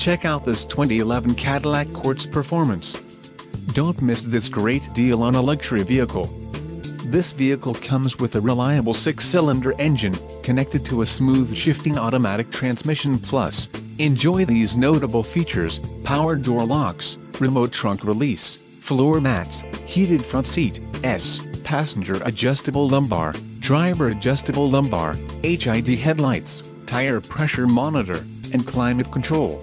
Check out this 2011 Cadillac Quartz Performance. Don't miss this great deal on a luxury vehicle. This vehicle comes with a reliable six-cylinder engine, connected to a smooth shifting automatic transmission plus. Enjoy these notable features, power door locks, remote trunk release, floor mats, heated front seat, S, passenger adjustable lumbar, driver adjustable lumbar, HID headlights, tire pressure monitor, and climate control.